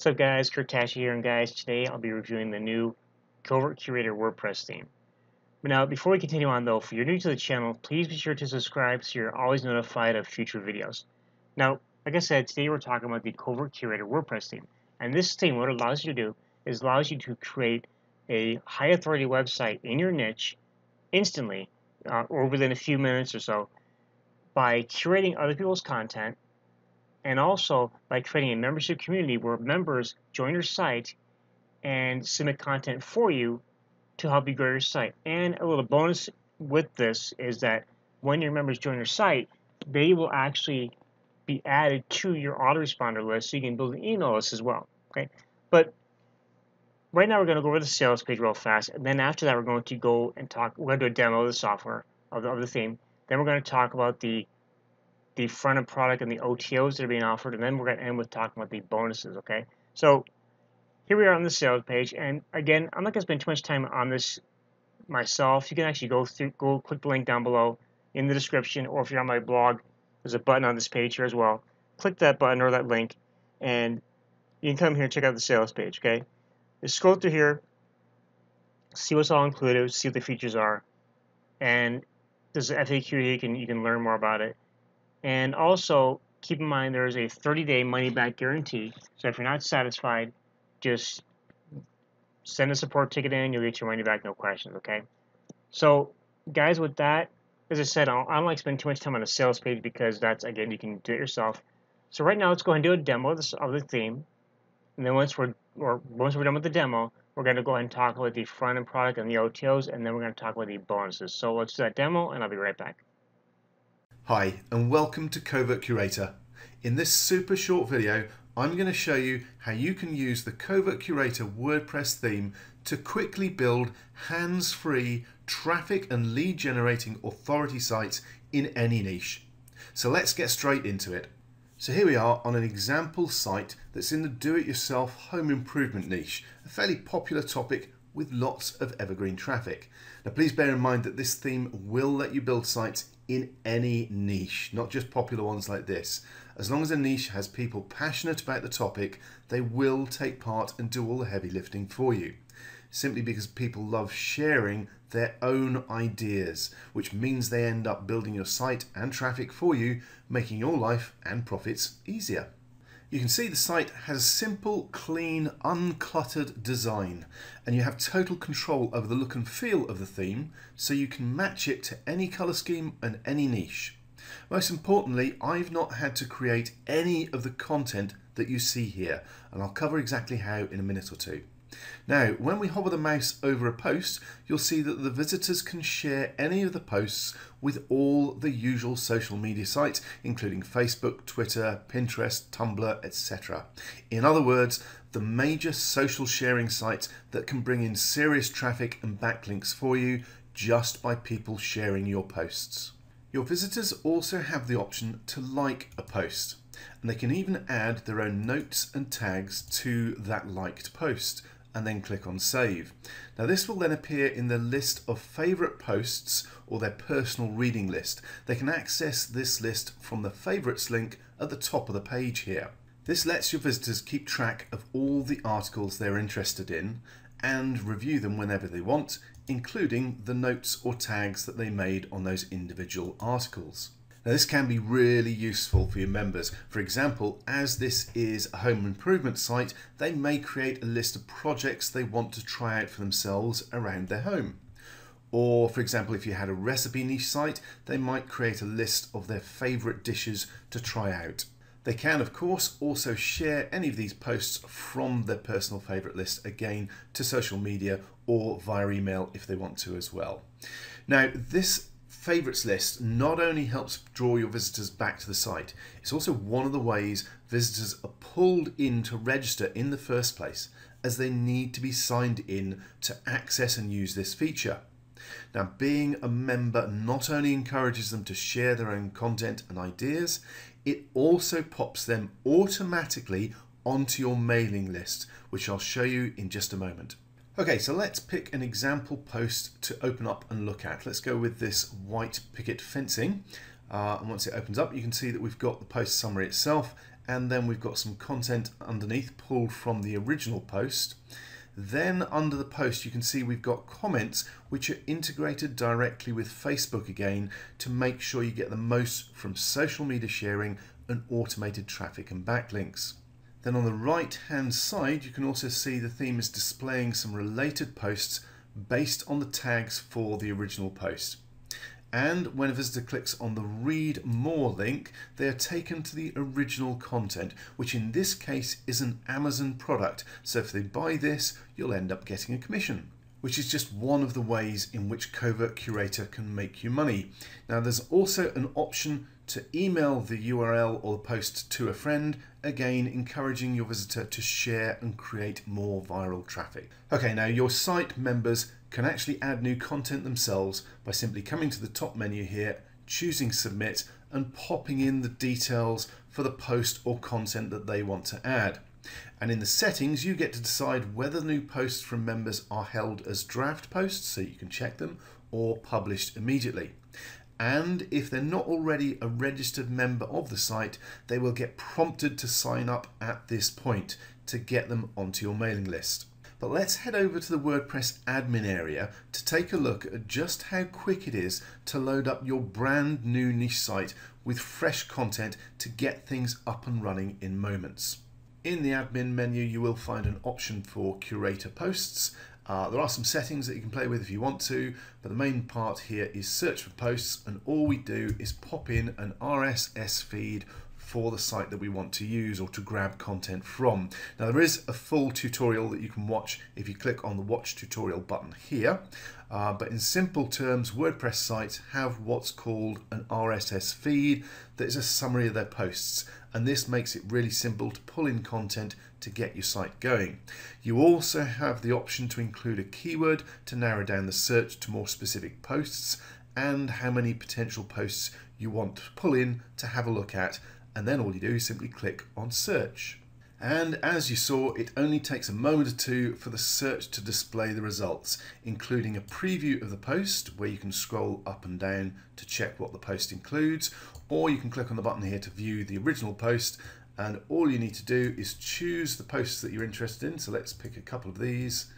What's up guys, Kurt Tasche here, and guys, today I'll be reviewing the new Covert Curator WordPress theme. But now, before we continue on though, if you're new to the channel, please be sure to subscribe so you're always notified of future videos. Now, like I said, today we're talking about the Covert Curator WordPress theme. And this theme, what it allows you to do, is allows you to create a high authority website in your niche instantly, uh, or within a few minutes or so, by curating other people's content and also by creating a membership community where members join your site and submit content for you to help you grow your site. And a little bonus with this is that when your members join your site, they will actually be added to your autoresponder list so you can build an email list as well. Okay, but right now we're going to go over the sales page real fast, and then after that we're going to go and talk. We're going to do a demo of the software of the, of the theme. Then we're going to talk about the the front end product and the OTOs that are being offered, and then we're going to end with talking about the bonuses, okay? So here we are on the sales page, and again, I'm not going to spend too much time on this myself. You can actually go through, go click the link down below in the description, or if you're on my blog, there's a button on this page here as well. Click that button or that link, and you can come here and check out the sales page, okay? Just scroll through here, see what's all included, see what the features are, and there's an FAQ here, you can, you can learn more about it. And also, keep in mind there is a 30-day money-back guarantee. So if you're not satisfied, just send a support ticket in. You'll get your money back, no questions, okay? So, guys, with that, as I said, I don't, like spending too much time on the sales page because that's, again, you can do it yourself. So right now, let's go ahead and do a demo of, this, of the theme. And then once we're, or once we're done with the demo, we're going to go ahead and talk about the front-end product and the OTOs, and then we're going to talk about the bonuses. So let's do that demo, and I'll be right back. Hi and welcome to Covert Curator. In this super short video I'm going to show you how you can use the Covert Curator WordPress theme to quickly build hands-free traffic and lead generating authority sites in any niche. So let's get straight into it. So here we are on an example site that's in the do-it-yourself home improvement niche, a fairly popular topic with lots of evergreen traffic. Now please bear in mind that this theme will let you build sites in any niche, not just popular ones like this. As long as a niche has people passionate about the topic, they will take part and do all the heavy lifting for you. Simply because people love sharing their own ideas, which means they end up building your site and traffic for you, making your life and profits easier. You can see the site has a simple, clean, uncluttered design, and you have total control over the look and feel of the theme, so you can match it to any color scheme and any niche. Most importantly, I've not had to create any of the content that you see here, and I'll cover exactly how in a minute or two. Now, when we hover the mouse over a post, you'll see that the visitors can share any of the posts with all the usual social media sites, including Facebook, Twitter, Pinterest, Tumblr, etc. In other words, the major social sharing sites that can bring in serious traffic and backlinks for you just by people sharing your posts. Your visitors also have the option to like a post and they can even add their own notes and tags to that liked post and then click on save. Now this will then appear in the list of favorite posts or their personal reading list. They can access this list from the favorites link at the top of the page here. This lets your visitors keep track of all the articles they're interested in and review them whenever they want, including the notes or tags that they made on those individual articles. Now this can be really useful for your members. For example, as this is a home improvement site, they may create a list of projects they want to try out for themselves around their home. Or for example, if you had a recipe niche site, they might create a list of their favorite dishes to try out. They can, of course, also share any of these posts from their personal favorite list again to social media or via email if they want to as well. Now, this favorites list not only helps draw your visitors back to the site, it's also one of the ways visitors are pulled in to register in the first place as they need to be signed in to access and use this feature. Now, being a member not only encourages them to share their own content and ideas, it also pops them automatically onto your mailing list, which I'll show you in just a moment. Okay, so let's pick an example post to open up and look at. Let's go with this white picket fencing. Uh, and once it opens up, you can see that we've got the post summary itself and then we've got some content underneath pulled from the original post. Then under the post you can see we've got comments which are integrated directly with Facebook again to make sure you get the most from social media sharing and automated traffic and backlinks. Then on the right hand side you can also see the theme is displaying some related posts based on the tags for the original post. And when a visitor clicks on the read more link, they are taken to the original content, which in this case is an Amazon product. So if they buy this, you'll end up getting a commission which is just one of the ways in which Covert Curator can make you money. Now there's also an option to email the URL or the post to a friend, again encouraging your visitor to share and create more viral traffic. Okay, now your site members can actually add new content themselves by simply coming to the top menu here, choosing submit and popping in the details for the post or content that they want to add. And in the settings, you get to decide whether new posts from members are held as draft posts, so you can check them, or published immediately. And if they're not already a registered member of the site, they will get prompted to sign up at this point to get them onto your mailing list. But let's head over to the WordPress admin area to take a look at just how quick it is to load up your brand new niche site with fresh content to get things up and running in moments. In the admin menu, you will find an option for curator posts. Uh, there are some settings that you can play with if you want to, but the main part here is search for posts, and all we do is pop in an RSS feed for the site that we want to use or to grab content from. Now there is a full tutorial that you can watch if you click on the watch tutorial button here. Uh, but in simple terms, WordPress sites have what's called an RSS feed that is a summary of their posts. And this makes it really simple to pull in content to get your site going. You also have the option to include a keyword to narrow down the search to more specific posts and how many potential posts you want to pull in to have a look at and then all you do is simply click on search. And as you saw, it only takes a moment or two for the search to display the results, including a preview of the post where you can scroll up and down to check what the post includes, or you can click on the button here to view the original post and all you need to do is choose the posts that you're interested in. So let's pick a couple of these,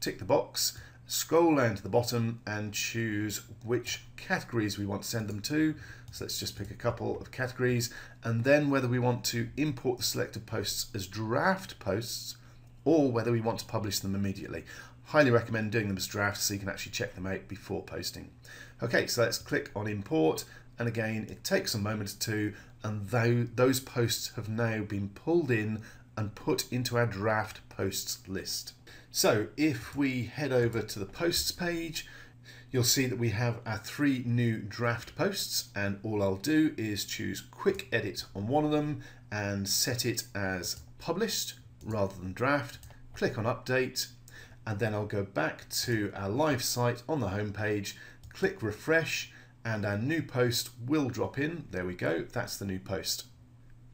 tick the box, scroll down to the bottom and choose which categories we want to send them to. So let's just pick a couple of categories and then whether we want to import the selected posts as draft posts or whether we want to publish them immediately. Highly recommend doing them as drafts so you can actually check them out before posting. Okay, so let's click on import and again it takes a moment or two and though those posts have now been pulled in and put into our draft posts list. So if we head over to the posts page, you'll see that we have our three new draft posts and all I'll do is choose quick edit on one of them and set it as published rather than draft, click on update and then I'll go back to our live site on the homepage, click refresh and our new post will drop in. There we go, that's the new post.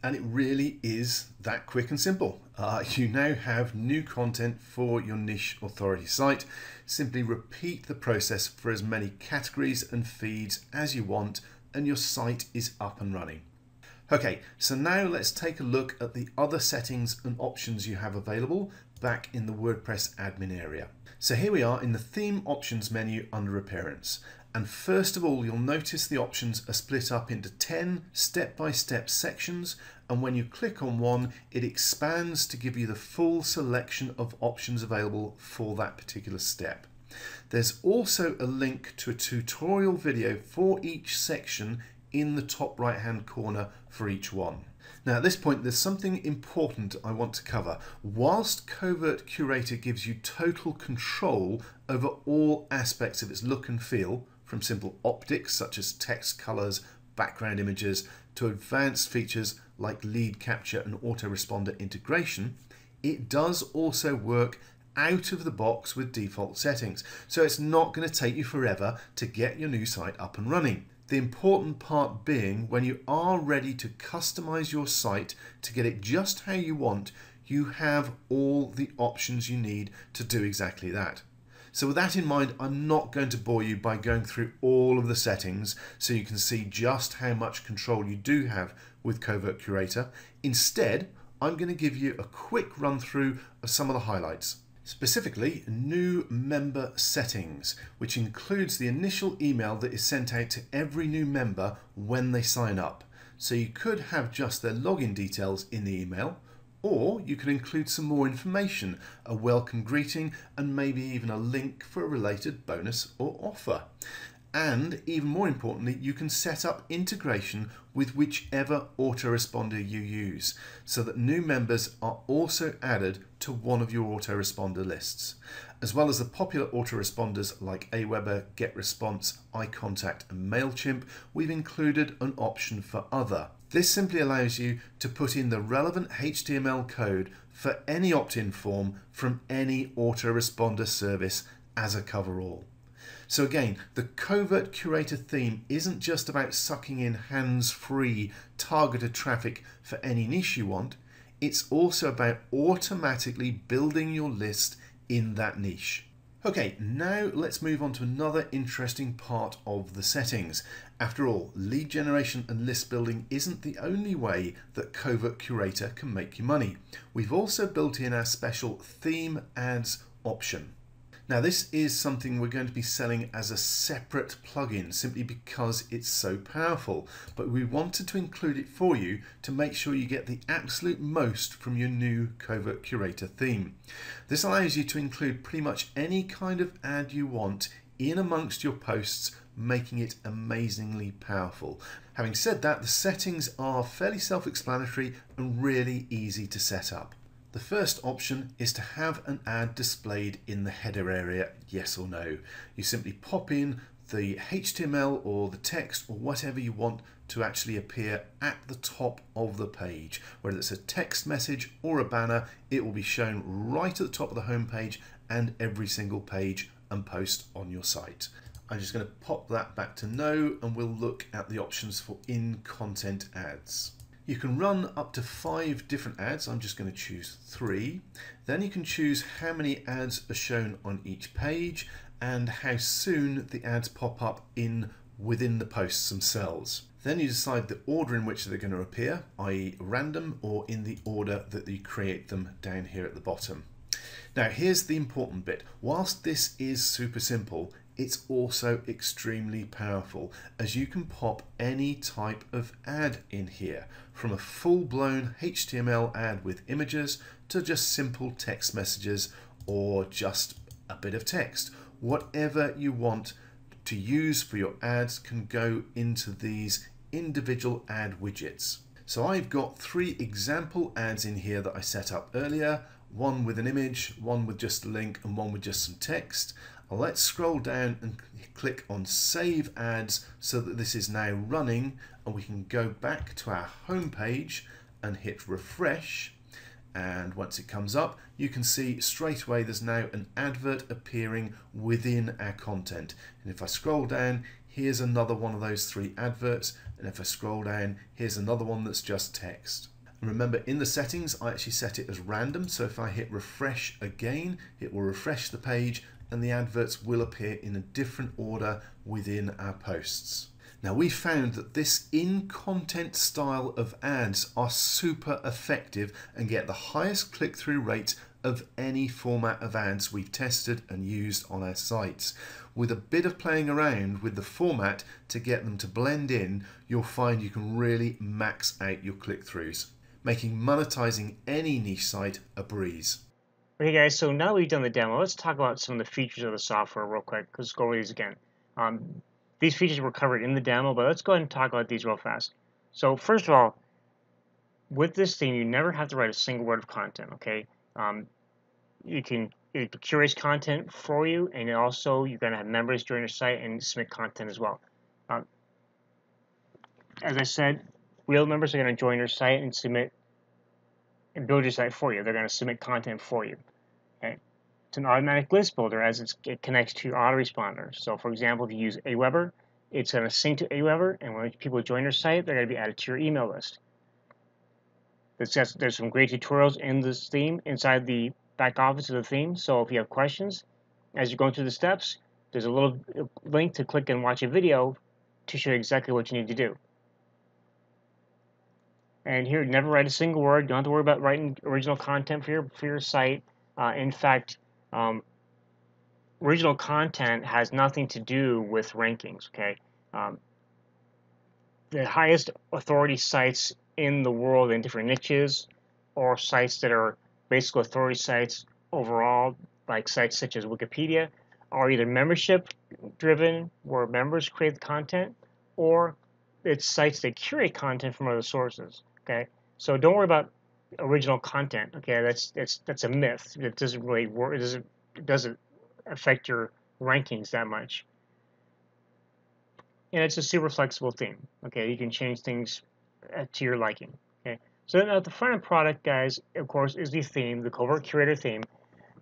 And it really is that quick and simple. Uh, you now have new content for your niche authority site. Simply repeat the process for as many categories and feeds as you want and your site is up and running. Okay, so now let's take a look at the other settings and options you have available back in the WordPress admin area. So here we are in the theme options menu under appearance. And first of all, you'll notice the options are split up into 10 step-by-step -step sections. And when you click on one, it expands to give you the full selection of options available for that particular step. There's also a link to a tutorial video for each section in the top right hand corner for each one. Now at this point there's something important I want to cover. Whilst Covert Curator gives you total control over all aspects of its look and feel, from simple optics such as text colors, background images, to advanced features like lead capture and autoresponder integration, it does also work out of the box with default settings. So it's not going to take you forever to get your new site up and running. The important part being when you are ready to customize your site to get it just how you want, you have all the options you need to do exactly that. So with that in mind, I'm not going to bore you by going through all of the settings so you can see just how much control you do have with Covert Curator. Instead, I'm going to give you a quick run through of some of the highlights. Specifically, new member settings, which includes the initial email that is sent out to every new member when they sign up. So you could have just their login details in the email, or you could include some more information, a welcome greeting, and maybe even a link for a related bonus or offer. And even more importantly, you can set up integration with whichever autoresponder you use so that new members are also added to one of your autoresponder lists. As well as the popular autoresponders like Aweber, GetResponse, iContact, and MailChimp, we've included an option for other. This simply allows you to put in the relevant HTML code for any opt-in form from any autoresponder service as a coverall. So again, the Covert Curator theme isn't just about sucking in hands-free targeted traffic for any niche you want, it's also about automatically building your list in that niche. Okay, now let's move on to another interesting part of the settings. After all, lead generation and list building isn't the only way that Covert Curator can make you money. We've also built in our special theme ads option. Now this is something we're going to be selling as a separate plugin simply because it's so powerful, but we wanted to include it for you to make sure you get the absolute most from your new Covert Curator theme. This allows you to include pretty much any kind of ad you want in amongst your posts making it amazingly powerful. Having said that, the settings are fairly self-explanatory and really easy to set up. The first option is to have an ad displayed in the header area, yes or no. You simply pop in the HTML or the text or whatever you want to actually appear at the top of the page. Whether it's a text message or a banner, it will be shown right at the top of the home page and every single page and post on your site. I'm just going to pop that back to no and we'll look at the options for in-content ads. You can run up to five different ads. I'm just going to choose three. Then you can choose how many ads are shown on each page and how soon the ads pop up in within the posts themselves. Then you decide the order in which they're going to appear, i.e. random or in the order that you create them down here at the bottom. Now here's the important bit. Whilst this is super simple, it's also extremely powerful as you can pop any type of ad in here from a full-blown HTML ad with images to just simple text messages or just a bit of text. Whatever you want to use for your ads can go into these individual ad widgets. So I've got three example ads in here that I set up earlier, one with an image, one with just a link and one with just some text. Let's scroll down and click on Save Ads so that this is now running and we can go back to our home page and hit refresh. And once it comes up you can see straight away there's now an advert appearing within our content. And if I scroll down here's another one of those three adverts. And if I scroll down here's another one that's just text. Remember in the settings I actually set it as random. So if I hit refresh again it will refresh the page and the adverts will appear in a different order within our posts. Now we found that this in-content style of ads are super effective and get the highest click-through rate of any format of ads we've tested and used on our sites. With a bit of playing around with the format to get them to blend in, you'll find you can really max out your click-throughs, making monetizing any niche site a breeze. Okay guys, so now that we've done the demo, let's talk about some of the features of the software real quick. Let's go over these again. Um, these features were covered in the demo, but let's go ahead and talk about these real fast. So first of all, with this theme, you never have to write a single word of content, okay? Um, you can it curates content for you, and also you're going to have members join your site and submit content as well. Um, as I said, real members are going to join your site and submit and build your site for you. They're going to submit content for you. It's an automatic list builder as it connects to your autoresponder. So for example, if you use Aweber, it's going to sync to Aweber, and when people join your site, they're going to be added to your email list. There's, there's some great tutorials in this theme inside the back office of the theme. So if you have questions, as you're going through the steps, there's a little link to click and watch a video to show you exactly what you need to do. And here, never write a single word. You don't have to worry about writing original content for your for your site. Uh, in fact, um, original content has nothing to do with rankings. Okay, um, the highest authority sites in the world in different niches, or sites that are basic authority sites overall, like sites such as Wikipedia, are either membership driven, where members create the content, or it's sites that curate content from other sources. Okay, so don't worry about original content. Okay, that's that's that's a myth. It doesn't really work. It doesn't it doesn't affect your rankings that much. And it's a super flexible theme. Okay, you can change things uh, to your liking. Okay, so at the front end product, guys, of course, is the theme, the Covert Curator theme,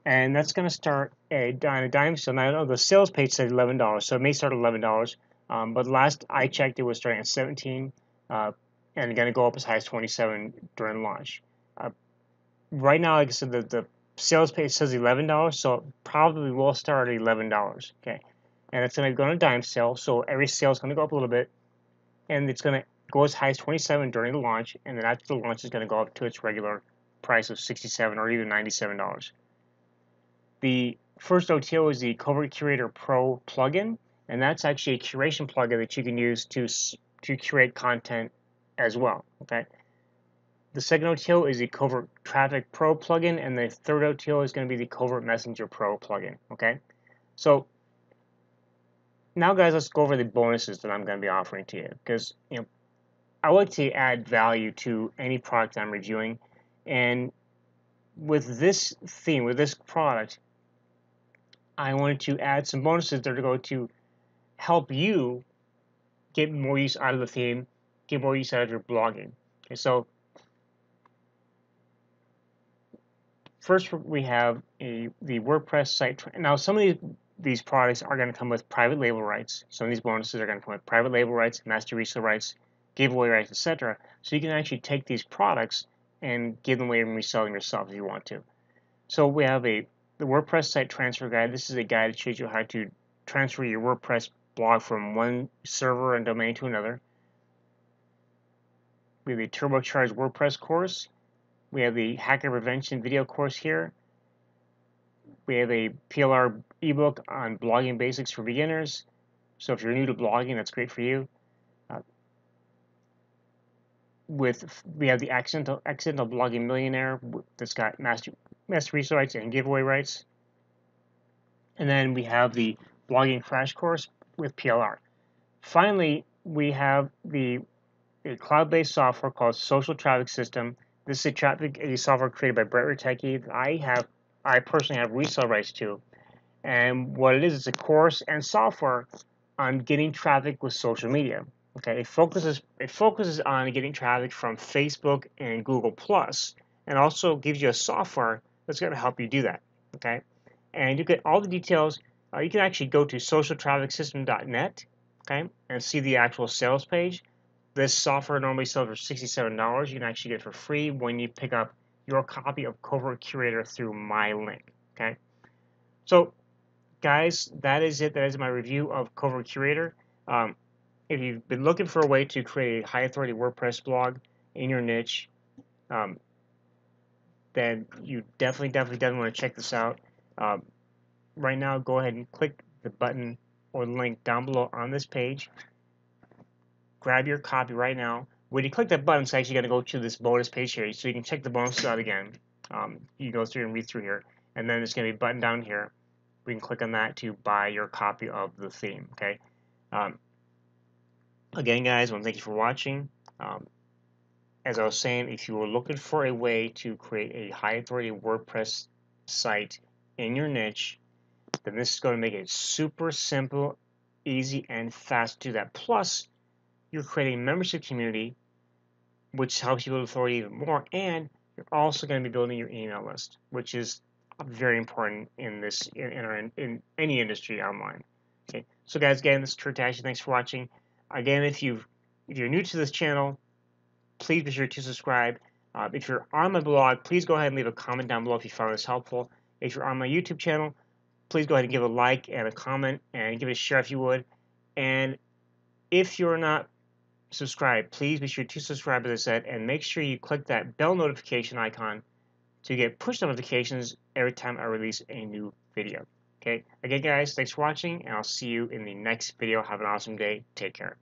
and that's going to start a, on a dime So Now I know the sales page said eleven dollars, so it may start at eleven dollars. Um, but last I checked, it was starting at 17, uh, and going to go up as high as 27 during launch. Uh, right now, like I said, the, the sales page says $11, so probably will start at $11. Okay, and it's going to go on a dime sale, so every sale is going to go up a little bit, and it's going to go as high as 27 during the launch, and then after the launch, it's going to go up to its regular price of 67 or even $97. The first OTO is the Covert Curator Pro plugin, and that's actually a curation plugin that you can use to to curate content as well. Okay. The second OTO is the Covert Traffic Pro plugin, and the third OTO is going to be the Covert Messenger Pro plugin. Okay, so now, guys, let's go over the bonuses that I'm going to be offering to you because you know I like to add value to any product I'm reviewing, and with this theme, with this product, I wanted to add some bonuses that are going to help you get more use out of the theme, get more use out of your blogging. Okay, so first we have a the WordPress site. Now some of these these products are going to come with private label rights. Some of these bonuses are going to come with private label rights, master resale rights, giveaway rights, etc. So you can actually take these products and give them away and resell them yourself if you want to. So we have a the WordPress site transfer guide. This is a guide that shows you how to transfer your WordPress blog from one server and domain to another. We have a turbocharged WordPress course. We have the hacker prevention video course here. We have a PLR ebook on blogging basics for beginners. So if you're new to blogging, that's great for you. Uh, with we have the accidental accidental blogging millionaire that's got master master rights and giveaway rights. And then we have the blogging crash course with PLR. Finally, we have the cloud-based software called Social Traffic System. This is a software created by Brett Rutecky. I have I personally have resale rights to. And what it is, it's a course and software on getting traffic with social media. Okay, it focuses it focuses on getting traffic from Facebook and Google Plus, and also gives you a software that's going to help you do that. Okay, and you get all the details. Uh, you can actually go to socialtrafficsystem.net, okay, and see the actual sales page. This software normally sells for $67. You can actually get it for free when you pick up your copy of Covert Curator through my link. Okay, so guys, that is it. That is my review of Covert Curator. Um, if you've been looking for a way to create a high authority WordPress blog in your niche, um, then you definitely, definitely, definitely want to check this out. Um, right now, go ahead and click the button or link down below on this page. Grab your copy right now. When you click that button, it's actually going to go to this bonus page here, so you can check the bonuses out again. Um, you go through and read through here, and then there's going to be a button down here. We can click on that to buy your copy of the theme. Okay. Um, again, guys, I want to thank you for watching. Um, as I was saying, if you were looking for a way to create a high authority WordPress site in your niche, then this is going to make it super simple, easy, and fast to do that. Plus, you're creating a membership community, which helps you build authority even more, and you're also going to be building your email list, which is very important in this in, in, in any industry online. Okay, so guys, again, this is Kurt Tasche. Thanks for watching. Again, if you if you're new to this channel, please be sure to subscribe. Uh, if you're on my blog, please go ahead and leave a comment down below if you found this helpful. If you're on my YouTube channel, please go ahead and give a like and a comment and give it a share if you would. And if you're not subscribed, please be sure to subscribe, as I said, and make sure you click that bell notification icon to get push notifications every time I release a new video. Okay, again, guys, thanks for watching, and I'll see you in the next video. Have an awesome day. Take care.